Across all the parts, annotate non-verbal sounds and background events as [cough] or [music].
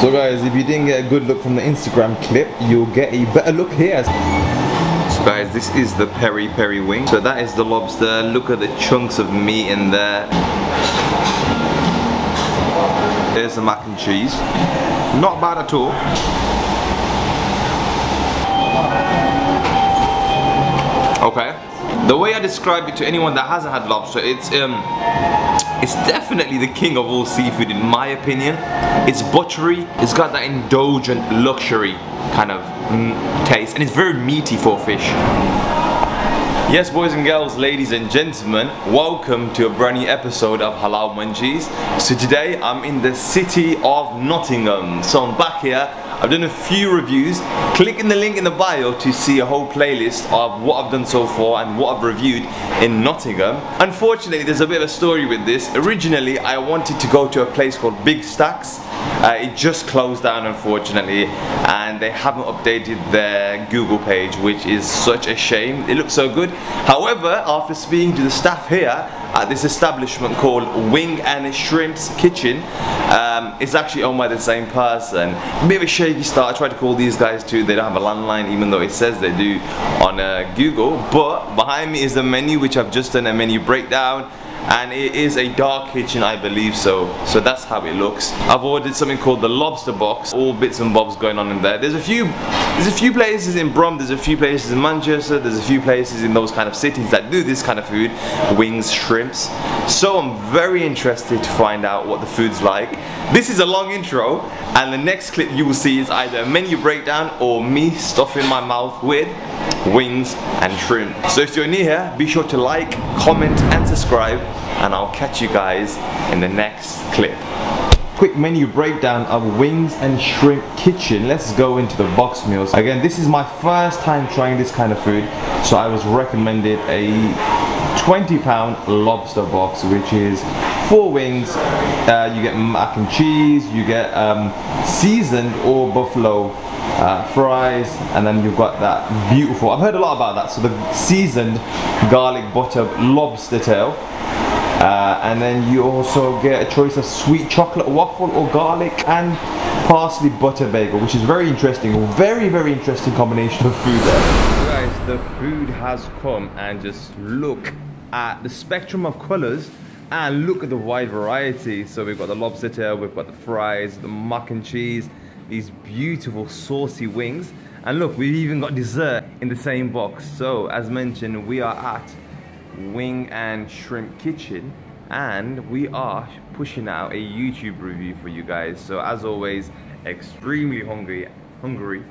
So guys, if you didn't get a good look from the Instagram clip, you'll get a better look here. So guys, this is the peri peri wing. So that is the lobster. Look at the chunks of meat in there. There's the mac and cheese. Not bad at all. Okay. The way I describe it to anyone that hasn't had lobster, it's um, it's definitely the king of all seafood in my opinion. It's buttery, it's got that indulgent luxury kind of mm, taste, and it's very meaty for fish. Yes, boys and girls, ladies and gentlemen, welcome to a brand new episode of Halal Munchies. So today I'm in the city of Nottingham. So I'm back here I've done a few reviews. Click in the link in the bio to see a whole playlist of what I've done so far and what I've reviewed in Nottingham. Unfortunately, there's a bit of a story with this. Originally, I wanted to go to a place called Big Stacks. Uh, it just closed down unfortunately and they haven't updated their Google page which is such a shame. It looks so good. However, after speaking to the staff here, at this establishment called Wing and Shrimps Kitchen. Um, it's actually owned by the same person. Bit a shaky start. I tried to call these guys too. They don't have a landline even though it says they do on uh, Google. But behind me is the menu which I've just done a menu breakdown. And it is a dark kitchen I believe so. So that's how it looks. I've ordered something called the lobster box. All bits and bobs going on in there. There's a few there's a few places in Brum there's a few places in Manchester there's a few places in those kind of cities that do this kind of food. Wings shrimps. So I'm very interested to find out what the food's like this is a long intro and the next clip you will see is either a menu breakdown or me stuffing my mouth with wings and shrimp so if you're new here be sure to like comment and subscribe and I'll catch you guys in the next clip. Quick menu breakdown of Wings and Shrimp Kitchen. Let's go into the box meals. Again, this is my first time trying this kind of food, so I was recommended a 20 pound lobster box, which is four wings, uh, you get mac and cheese, you get um, seasoned or buffalo uh, fries, and then you've got that beautiful, I've heard a lot about that, so the seasoned garlic butter lobster tail. Uh, and then you also get a choice of sweet chocolate waffle or garlic and parsley butter bagel, which is very interesting. Very, very interesting combination of food there. The food has come and just look at the spectrum of colors and look at the wide variety. So we've got the lobster tail, we've got the fries, the mac and cheese, these beautiful saucy wings. And look, we've even got dessert in the same box. So as mentioned, we are at Wing and Shrimp Kitchen and we are pushing out a YouTube review for you guys. So as always, extremely hungry, hungry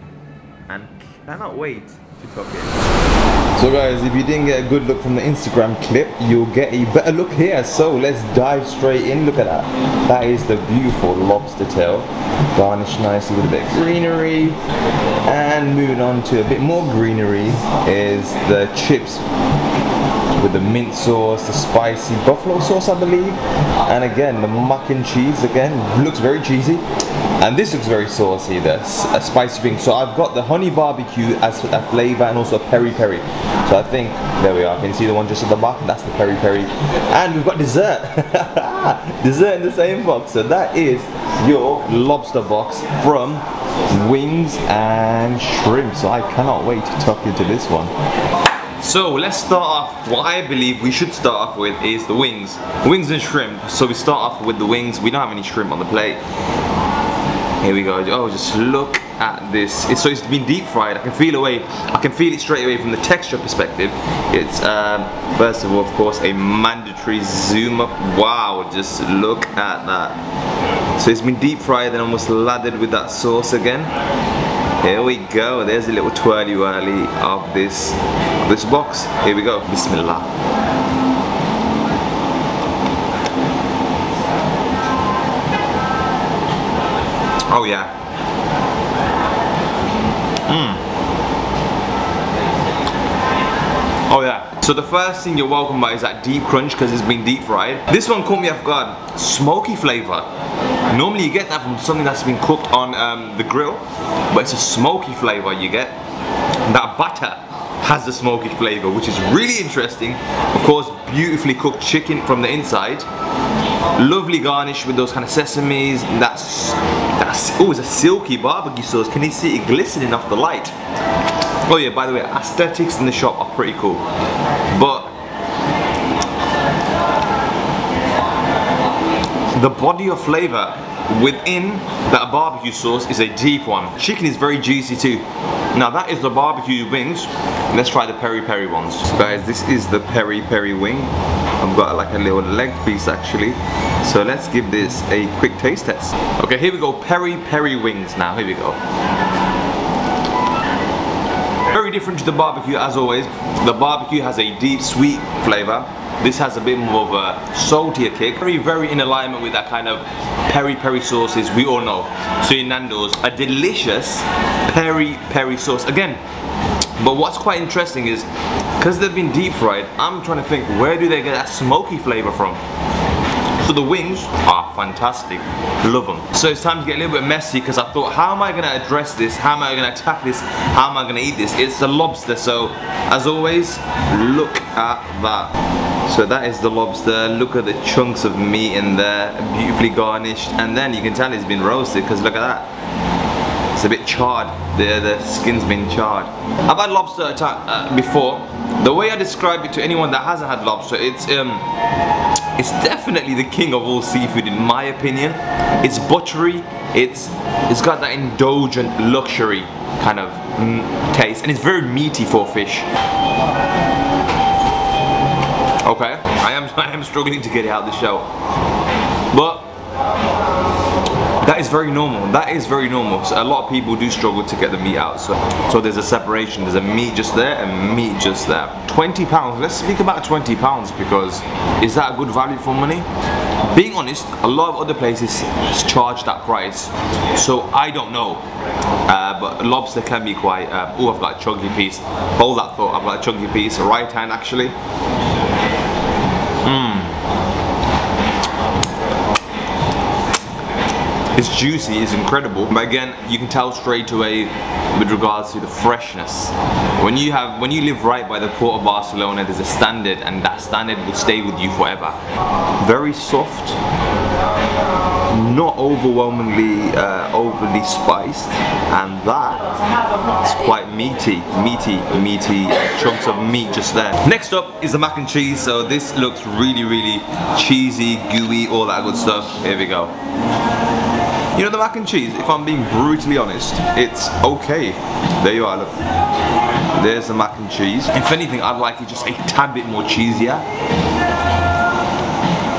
and cannot wait. So guys, if you didn't get a good look from the Instagram clip, you'll get a better look here. So let's dive straight in. Look at that. That is the beautiful lobster tail. Garnished nicely with a bit of greenery. And moving on to a bit more greenery is the chips with the mint sauce, the spicy buffalo sauce, I believe. And again, the mac and cheese, again, looks very cheesy. And this looks very saucy, the a spicy thing. So I've got the honey barbecue as a flavor and also a peri peri. So I think, there we are, can you see the one just at the back? That's the peri peri. And we've got dessert. [laughs] dessert in the same box. So that is your lobster box from Wings and Shrimp. So I cannot wait to tuck into this one. So let's start off, what I believe we should start off with is the wings. Wings and shrimp. So we start off with the wings. We don't have any shrimp on the plate. Here we go. Oh, just look at this. It's, so it's been deep fried. I can feel away. I can feel it straight away from the texture perspective. It's um, first of all, of course, a mandatory zoom up. Wow, just look at that. So it's been deep fried and almost lathered with that sauce again. Here we go. There's a little twirly whirly of this this box. Here we go. Bismillah. Oh yeah. Mmm. Oh yeah. So the first thing you're welcome by is that deep crunch because it's been deep fried. This one caught me off guard. Smoky flavor. Normally you get that from something that's been cooked on um, the grill, but it's a smoky flavor you get. That butter has the smoky flavor, which is really interesting. Of course, beautifully cooked chicken from the inside. Lovely garnish with those kind of sesames. That's that's Oh, it's a silky barbecue sauce. Can you see it glistening off the light? Oh yeah, by the way, aesthetics in the shop are pretty cool. But the body of flavor within that barbecue sauce is a deep one. Chicken is very juicy too. Now that is the barbecue wings. Let's try the peri peri ones. Guys, this is the peri peri wing. I've got like a little leg piece actually. So let's give this a quick taste test. Okay, here we go, peri peri wings now, here we go. Very different to the barbecue as always. The barbecue has a deep sweet flavor. This has a bit more of a saltier kick. Very, very in alignment with that kind of peri peri sauces we all know. So in Nando's, a delicious peri peri sauce. Again, but what's quite interesting is, because they've been deep fried, I'm trying to think, where do they get that smoky flavor from? So the wings are fantastic, love them. So it's time to get a little bit messy because I thought, how am I gonna address this? How am I gonna attack this? How am I gonna eat this? It's the lobster, so as always, look at that. So that is the lobster. Look at the chunks of meat in there, beautifully garnished. And then you can tell it's been roasted because look at that. It's a bit charred. The, the skin's been charred. I've had lobster uh, before. The way I describe it to anyone that hasn't had lobster, it's um, it's definitely the king of all seafood in my opinion. It's buttery. It's it's got that indulgent luxury kind of mm, taste, and it's very meaty for fish. Okay, I am [laughs] I am struggling to get it out of the shell, but that is very normal. That is very normal. So a lot of people do struggle to get the meat out. So, so there's a separation. There's a meat just there and meat just there. 20 pounds. Let's speak about 20 pounds because is that a good value for money? Being honest, a lot of other places charge that price. So I don't know. Uh, but lobster can be quite, oh I've got a chunky piece. Hold that thought, I've got a chunky piece, right hand actually. It's juicy, it's incredible. But again, you can tell straight away with regards to the freshness. When you have, when you live right by the port of Barcelona, there's a standard and that standard will stay with you forever. Very soft, not overwhelmingly uh, overly spiced and that is quite meaty meaty meaty chunks of meat just there next up is the mac and cheese so this looks really really cheesy gooey all that good stuff here we go you know the mac and cheese if I'm being brutally honest it's okay there you are look there's the mac and cheese if anything I'd like it just a tad bit more cheesier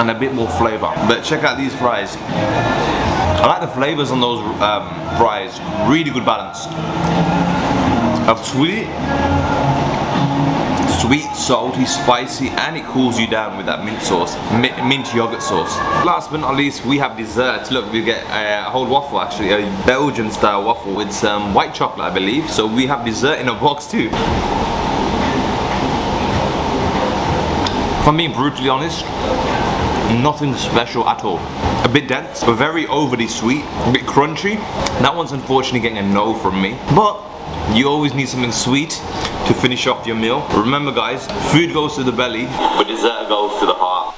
and a bit more flavor. But check out these fries. I like the flavors on those um, fries. Really good balance of sweet, sweet, salty, spicy, and it cools you down with that mint sauce, mint, yogurt sauce. Last but not least, we have dessert. Look, we get a, a whole waffle actually, a Belgian style waffle with some white chocolate, I believe. So we have dessert in a box too. If I'm being brutally honest, nothing special at all. A bit dense, but very overly sweet, a bit crunchy. That one's unfortunately getting a no from me. But you always need something sweet to finish off your meal. Remember guys, food goes to the belly, but dessert goes to the heart.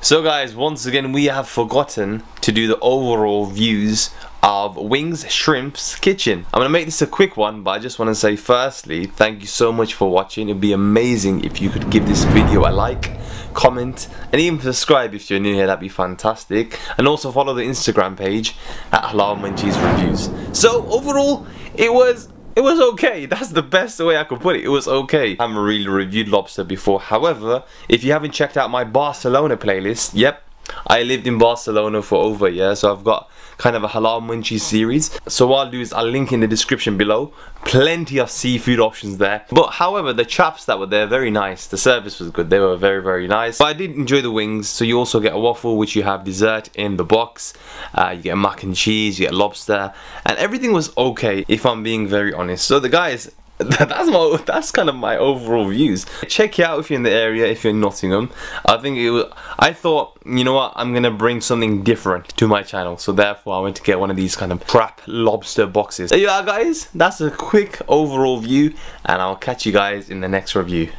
So guys, once again we have forgotten to do the overall views of Wings Shrimp's Kitchen. I'm gonna make this a quick one, but I just wanna say firstly, thank you so much for watching. It'd be amazing if you could give this video a like, comment, and even subscribe if you're new here, that'd be fantastic. And also follow the Instagram page at Halal Munchies Reviews. So overall, it was it was okay. [laughs] That's the best way I could put it. It was okay. I haven't really reviewed lobster before. However, if you haven't checked out my Barcelona playlist, yep, I lived in Barcelona for over a year, so I've got kind of a halal munchie series. So what I'll do is I'll link in the description below. Plenty of seafood options there. But however, the chaps that were there, very nice. The service was good. They were very, very nice. But I did enjoy the wings. So you also get a waffle, which you have dessert in the box. Uh, you get mac and cheese, you get lobster. And everything was okay, if I'm being very honest. So the guys, [laughs] that's my that's kind of my overall views. Check it out if you're in the area if you're in Nottingham. I think it was I thought you know what I'm gonna bring something different to my channel. So therefore I went to get one of these kind of crap lobster boxes. There you are guys. That's a quick overall view and I'll catch you guys in the next review